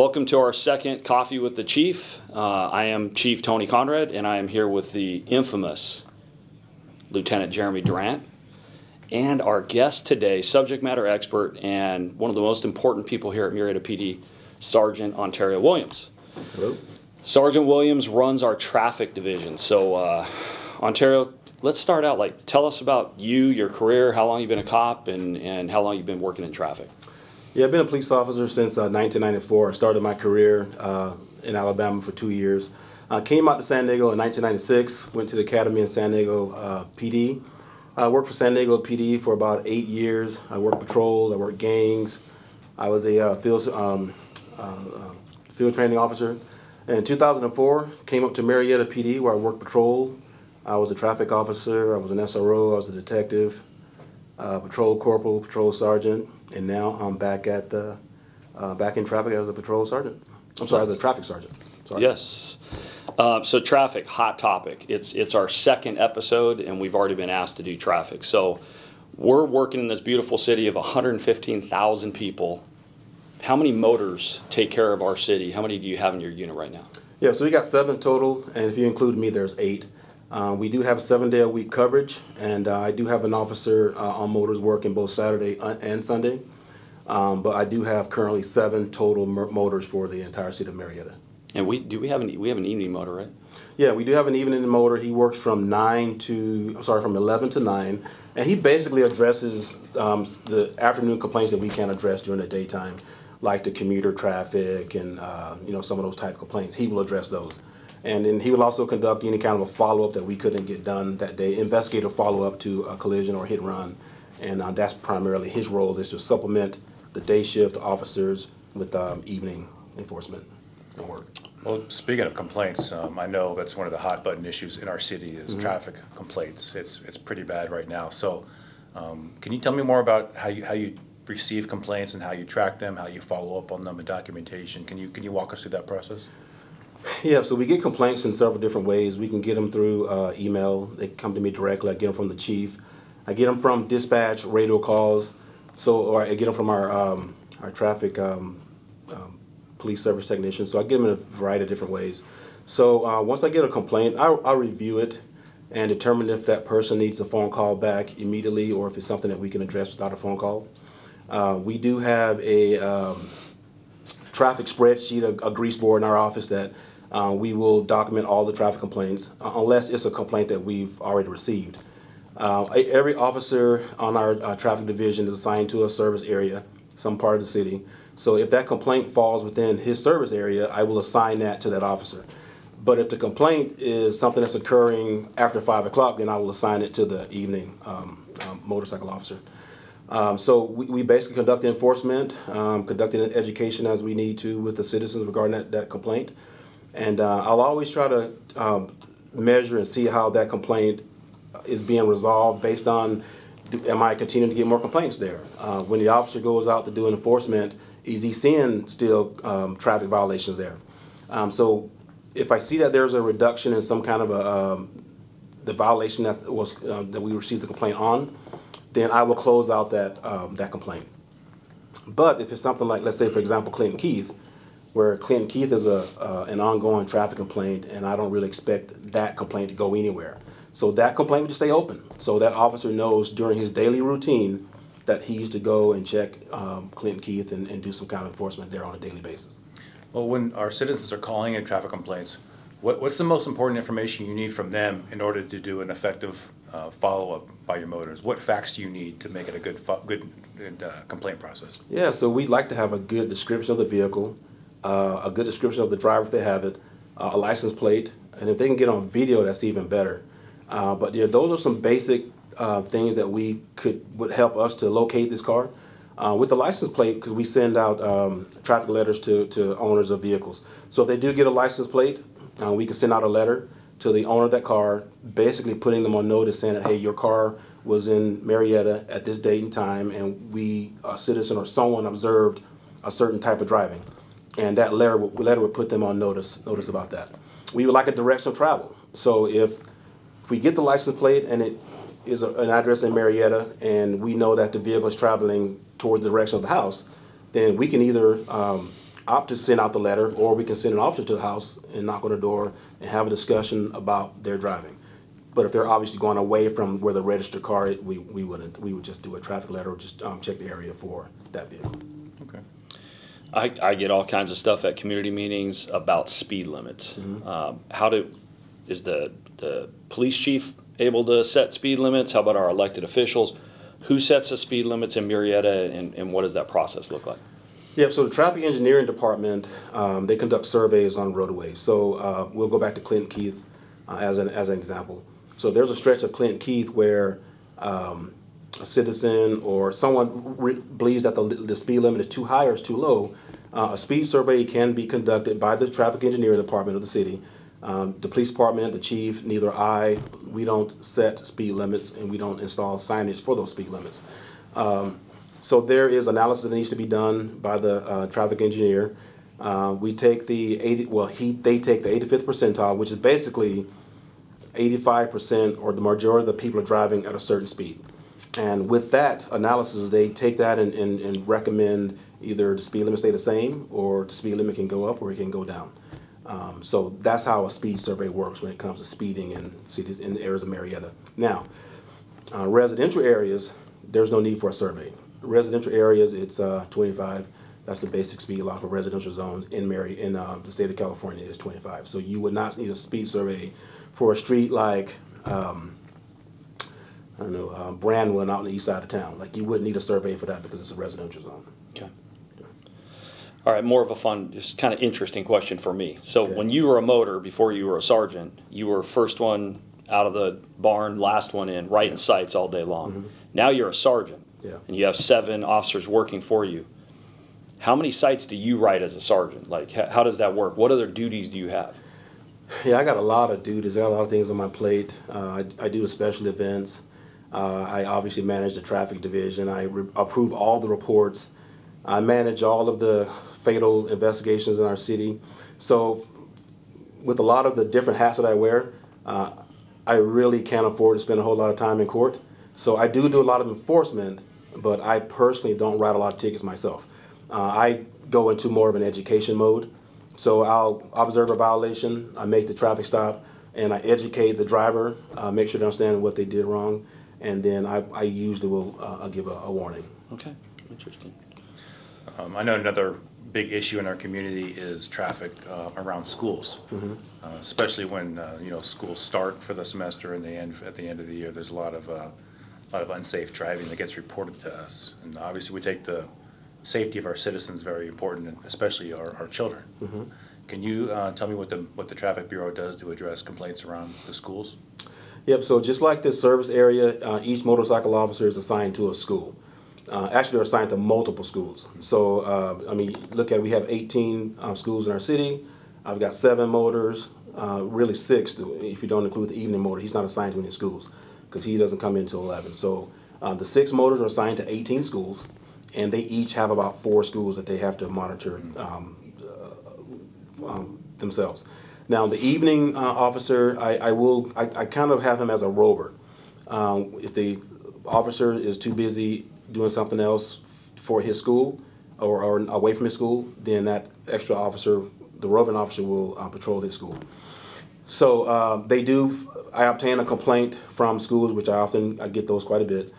Welcome to our second Coffee with the Chief. Uh, I am Chief Tony Conrad, and I am here with the infamous Lieutenant Jeremy Durrant. And our guest today, subject matter expert and one of the most important people here at Murrieta PD, Sergeant Ontario Williams. Hello. Sergeant Williams runs our traffic division. So, uh, Ontario, let's start out. Like, tell us about you, your career, how long you've been a cop, and, and how long you've been working in traffic. Yeah, I've been a police officer since uh, 1994. I started my career uh, in Alabama for two years. I came out to San Diego in 1996, went to the academy in San Diego uh, PD. I worked for San Diego PD for about eight years. I worked patrol, I worked gangs. I was a uh, field, um, uh, uh, field training officer. And in 2004, came up to Murrieta PD where I worked patrol. I was a traffic officer, I was an SRO, I was a detective, patrol corporal, patrol sergeant and now I'm back at the uh, back in traffic as a patrol sergeant. I'm sorry, as a traffic sergeant. Sorry. Yes. Uh, so traffic, hot topic. It's it's our second episode, and we've already been asked to do traffic. So we're working in this beautiful city of 115,000 people. How many motors take care of our city? How many do you have in your unit right now? Yeah, so we got seven total, and if you include me, there's eight. Uh, we do have seven day a week coverage, and uh, I do have an officer uh, on motors working both Saturday and Sunday. Um, but I do have currently seven total motors for the entire city of Murrieta. And we do we have an we have an evening motor, right? Yeah, we do have an evening motor. He works from nine to I'm sorry from eleven to nine, and he basically addresses um, the afternoon complaints that we can't address during the daytime, like the commuter traffic and uh, you know some of those type of complaints. He will address those. And then he will also conduct any kind of a follow-up that we couldn't get done that day, investigate a follow-up to a collision or hit run. And uh, that's primarily his role is to supplement the day shift officers with um, evening enforcement and work. Well, speaking of complaints, um, I know that's one of the hot button issues in our city is mm-hmm. traffic complaints. It's it's pretty bad right now. So, um, can you tell me more about how you how you receive complaints and how you track them, how you follow up on them, and documentation? Can you can you walk us through that process? Yeah, so we get complaints in several different ways. We can get them through uh, email. They come to me directly. I get them from the chief. I get them from dispatch, radio calls. So, or I get them from our um, our traffic um, um, police service technicians. So I get them in a variety of different ways. So uh, once I get a complaint, I'll, I'll, review it and determine if that person needs a phone call back immediately or if it's something that we can address without a phone call. Uh, we do have a um, traffic spreadsheet, a, a grease board in our office that uh, we will document all the traffic complaints uh, unless it's a complaint that we've already received. Uh, every officer on our uh, traffic division is assigned to a service area, some part of the city. So if that complaint falls within his service area, I will assign that to that officer. But if the complaint is something that's occurring after 5 o'clock, then I will assign it to the evening um, um, motorcycle officer. Um, so we, we, basically conduct enforcement, um, conducting education as we need to with the citizens regarding that, that complaint. And uh, I'll always try to um, measure and see how that complaint is being resolved based on am I continuing to get more complaints there? Uh, when the officer goes out to do enforcement, is he seeing still um, traffic violations there? Um, so if I see that there's a reduction in some kind of a um, the violation that was uh, that we received the complaint on, then I will close out that um, that complaint. But if it's something like, let's say, for example, Clinton Keith, where Clinton Keith is a uh, an ongoing traffic complaint, and I don't really expect that complaint to go anywhere. So that complaint would just stay open. So that officer knows during his daily routine that he's to go and check um, Clinton Keith and, and do some kind of enforcement there on a daily basis. Well, when our citizens are calling in traffic complaints, what, what's the most important information you need from them in order to do an effective uh, follow-up by your motors? What facts do you need to make it a good, good, good uh, complaint process? Yeah, so we'd like to have a good description of the vehicle, uh, a good description of the driver if they have it, uh, a license plate, and if they can get on video, that's even better. Uh, but yeah, those are some basic uh, things that we could would help us to locate this car. Uh, with the license plate, because we send out um, traffic letters to, to owners of vehicles. So if they do get a license plate, uh, we can send out a letter to the owner of that car, basically putting them on notice saying that, hey, your car was in Murrieta at this date and time, and we, a citizen or someone, observed a certain type of driving. And that letter, letter would put them on notice, notice about that. We would like a direction of travel. So if if we get the license plate and it is a, an address in Murrieta and we know that the vehicle is traveling towards the direction of the house, then we can either um, opt to send out the letter, or we can send an officer to the house and knock on the door and have a discussion about their driving. But if they're obviously going away from where the registered car, is, we, we wouldn't, we would just do a traffic letter or just um, check the area for that vehicle. Okay. I, I get all kinds of stuff at community meetings about speed limits. Um, how do, is the, the police chief able to set speed limits? How about our elected officials? Who sets the speed limits in Murrieta and, and what does that process look like? Yeah, so the traffic engineering department, um, they conduct surveys on roadways. So uh, we'll go back to Clinton Keith uh, as, an, as an example. So there's a stretch of Clinton Keith where um, a citizen or someone believes that the, the speed limit is too high or is too low. Uh, a speed survey can be conducted by the traffic engineering department of the city. Um, the police department, the chief, neither I, we don't set speed limits and we don't install signage for those speed limits. So there is analysis that needs to be done by the uh, traffic engineer. Uh, we take the 80, well, he, they take the 85th percentile, which is basically 85% or the majority of the people are driving at a certain speed. And with that analysis, they take that and, and, and recommend either the speed limit stay the same or the speed limit can go up or it can go down. Um, so that's how a speed survey works when it comes to speeding in cities in the areas of Murrieta. Now, uh, residential areas, there's no need for a survey. Residential areas, it's uh, 25. That's the basic speed law for residential zones in Mary in um, the state of California is 25. So you would not need a speed survey for a street like um, I don't know uh, Brandwood out on the east side of town. Like you wouldn't need a survey for that because it's a residential zone. Okay. All right, more of a fun, just kind of interesting question for me. So Okay. when you were a motor, before you were a sergeant, you were first one out of the barn, last one in, writing cites all day long. Now you're a sergeant. Yeah. And you have seven officers working for you. How many cites do you write as a sergeant? Like, how, how does that work? What other duties do you have? Yeah, I got a lot of duties. I got a lot of things on my plate. Uh, I, I do special events. Uh, I obviously manage the traffic division. I approve all the reports. I manage all of the fatal investigations in our city. So, with a lot of the different hats that I wear, uh, I really can't afford to spend a whole lot of time in court. So, I do do a lot of enforcement, but I personally don't write a lot of tickets myself. Uh, I go into more of an education mode. So I'll observe a violation, I make the traffic stop, and I educate the driver, uh, make sure they understand what they did wrong, and then I, I usually will uh, give a, a warning. Okay, interesting. Um, I know another big issue in our community is traffic uh, around schools, uh, especially when uh, you know schools start for the semester and they end at the end of the year. There's a lot of uh, a lot of unsafe driving that gets reported to us, and obviously we take the safety of our citizens very important, and especially our, our children. Can you uh, tell me what the what the traffic bureau does to address complaints around the schools? Yep, so just like this service area, uh, each motorcycle officer is assigned to a school. Uh, actually, they're assigned to multiple schools. So, uh, I mean, look at we have 18 um, schools in our city. I've got seven motors, uh, really six if you don't include the evening motor. He's not assigned to any schools because he doesn't come in until 11. So, uh, the six motors are assigned to 18 schools, and they each have about four schools that they have to monitor um, um, themselves. Now, the evening uh, officer, I, I will, I, I kind of have him as a rover. Um, if the officer is too busy doing something else for his school or, or away from his school, then that extra officer, the roving officer, will uh, patrol his school. So uh, they do. I obtain a complaint from schools, which I often I get those quite a bit.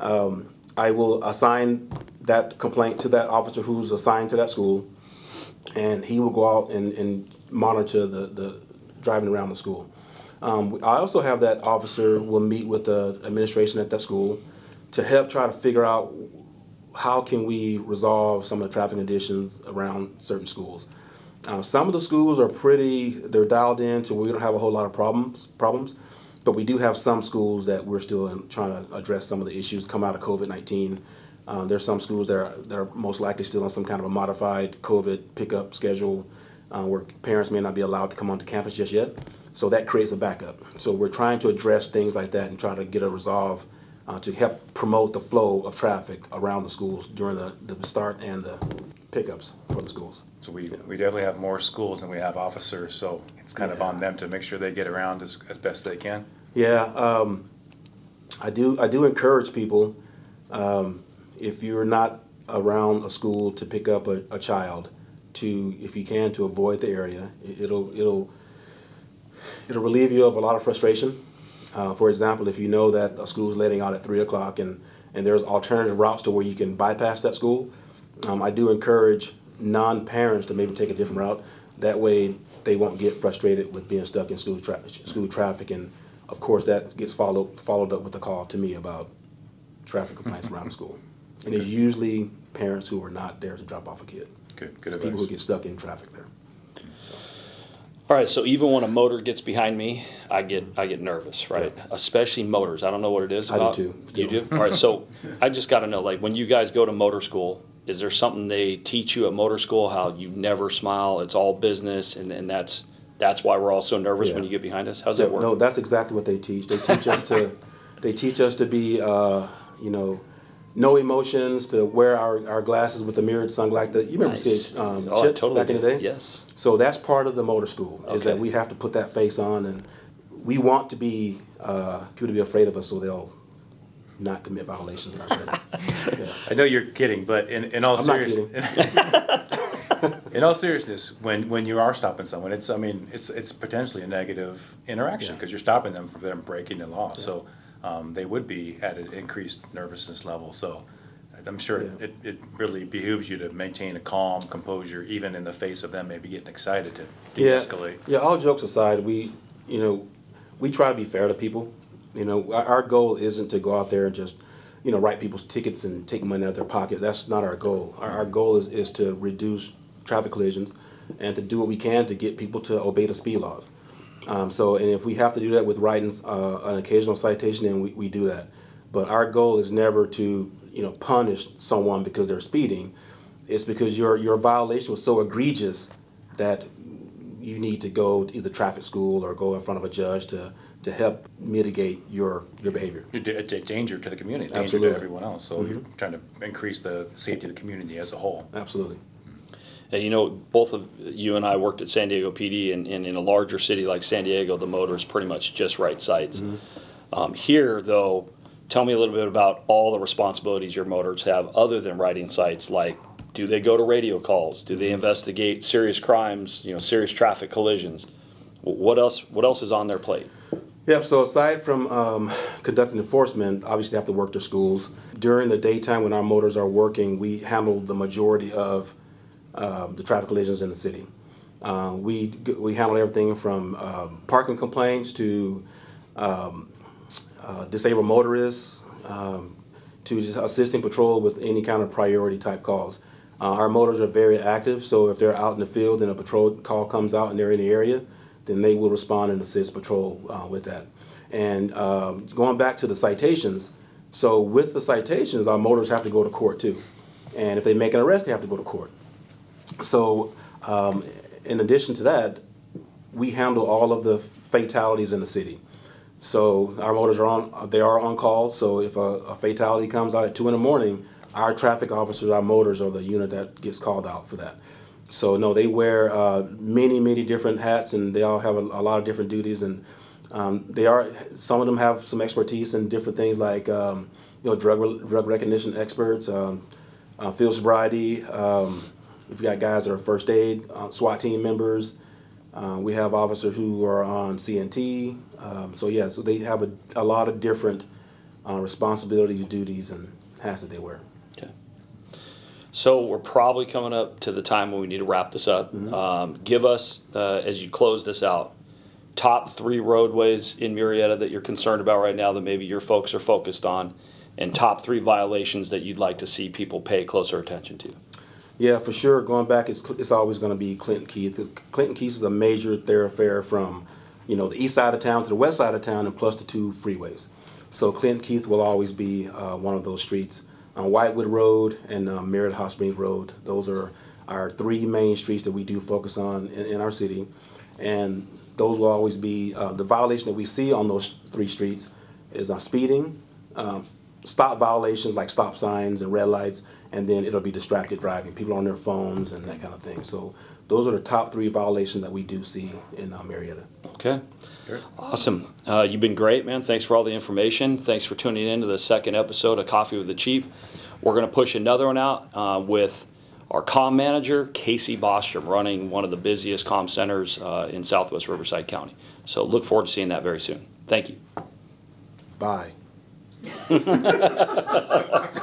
Um, I will assign that complaint to that officer who's assigned to that school, and he will go out and, and monitor the, the driving around the school. Um, I also have that officer will meet with the administration at that school to help try to figure out how can we resolve some of the traffic conditions around certain schools. Uh, some of the schools are pretty, they're dialed in to where we don't have a whole lot of problems, problems. But we do have some schools that we're still in, trying to address some of the issues come out of COVID-19. Uh, there's some schools that are, that are most likely still on some kind of a modified COVID pickup schedule uh, where parents may not be allowed to come onto campus just yet. So that creates a backup. So we're trying to address things like that and try to get a resolve uh, to help promote the flow of traffic around the schools during the, the start and the pickups for the schools. So we, we definitely have more schools than we have officers, so it's kind of on them to make sure they get around as, as best they can. Yeah, um, I do. I do encourage people. Um, if you're not around a school to pick up a, a child, to, if you can, to avoid the area. It- It'll it'll it'll relieve you of a lot of frustration. Uh, for example, if you know that a school is letting out at three o'clock and and there's alternative routes to where you can bypass that school, um, I do encourage non-parents to maybe take a different route. That way, they won't get frustrated with being stuck in school tra- school traffic, and of course, that gets followed followed up with a call to me about traffic complaints around the school. And it's usually parents who are not there to drop off a kid. Good, good It's people who get stuck in traffic there. All right, so even when a motor gets behind me, I get I get nervous, right? Especially motors. I don't know what it is I do about. too, You still. do? All right, so I just got to know, like, when you guys go to motor school, is there something they teach you at motor school? How you never smile? It's all business, and, and that's that's why we're all so nervous when you get behind us. How's that work? No, that's exactly what they teach. They teach us to, they teach us to be, uh, you know, no emotions, to wear our, our glasses with the mirrored sunglasses. That you remember Nice. seeing um, Oh, CHiPs totally back in the day? Yes. So that's part of the motor school is that we have to put that face on, and we want to be uh, people to be afraid of us, so they'll not commit violations in our presence. Yeah. I know you're kidding, but in, in all I'm not seriousness, in all seriousness, when, when you are stopping someone, it's, I mean, it's, it's potentially a negative interaction Yeah. because you're stopping them from them breaking the law. So um, they would be at an increased nervousness level. So I'm sure Yeah. it, it really behooves you to maintain a calm composure, even in the face of them maybe getting excited to de-escalate. Yeah, all jokes aside, we, you know, we try to be fair to people. You know, our, our goal isn't to go out there and just, you know, write people's tickets and take money out of their pocket. That's not our goal. Our, our goal is, is to reduce traffic collisions and to do what we can to get people to obey the speed laws. Um, so, and if we have to do that with writing uh, an occasional citation, then we, we do that. But our goal is never to, you know, punish someone because they're speeding. It's because your your violation was so egregious that you need to go to either traffic school or go in front of a judge to, to help mitigate your, your behavior. You're a danger to the community, danger Absolutely. to everyone else. So you're trying to increase the safety of the community as a whole. Absolutely. And you know, both of you and I worked at San Diego PD, and, and in a larger city like San Diego, the motor is pretty much just right cites. Um, here, though, tell me a little bit about all the responsibilities your motors have other than writing cites. Like, do they go to radio calls? Do they investigate serious crimes? You know, serious traffic collisions. What else? What else is on their plate? Yep, so aside from um, conducting enforcement, obviously they have to work their schools. During the daytime when our motors are working, we handle the majority of um, the traffic collisions in the city. Uh, we, we handle everything from um, parking complaints to um, uh, disabled motorists um, to just assisting patrol with any kind of priority type calls. Uh, our motors are very active, so if they're out in the field and a patrol call comes out and they're in the area, then they will respond and assist patrol uh, with that. And um, going back to the citations, so with the citations, our motors have to go to court too. And if they make an arrest, they have to go to court. So, um, in addition to that, we handle all of the fatalities in the city. So our motors are on, they are on call. So if a, a fatality comes out at two in the morning, our traffic officers, our motors are the unit that gets called out for that. So no, they wear uh, many, many different hats, and they all have a, a lot of different duties. And um, they are some of them have some expertise in different things like um, you know drug drug recognition experts, um, uh, field sobriety. Um, we've got guys that are first aid, uh, SWAT team members. Uh, we have officers who are on CNT. Um, so yeah, so they have a, a lot of different uh, responsibilities, duties, and hats that they wear. Okay. So we're probably coming up to the time when we need to wrap this up. Um, give us, uh, as you close this out, top three roadways in Murrieta that you're concerned about right now that maybe your folks are focused on, and top three violations that you'd like to see people pay closer attention to. Yeah, for sure. Going back, it's it's always going to be Clinton Keith. Clinton Keith is a major thoroughfare from, you know, the east side of town to the west side of town, and plus the two freeways. So Clinton Keith will always be uh, one of those streets. On Whitewood Road and uh, Murrieta Hot Springs Road, those are our three main streets that we do focus on in, in our city, and those will always be uh, the violation that we see on those three streets is uh, speeding, um, stop violations like stop signs and red lights, and then it'll be distracted driving, people on their phones and that kind of thing. So those are the top three violations that we do see in uh, Murrieta. Okay. Great. Awesome. Uh, you've been great, man. Thanks for all the information. Thanks for tuning in to the second episode of Coffee with the Chief. We're going to push another one out uh, with our comm manager, Casey Bostrom, running one of the busiest comm centers uh, in southwest Riverside County. So look forward to seeing that very soon. Thank you. Bye.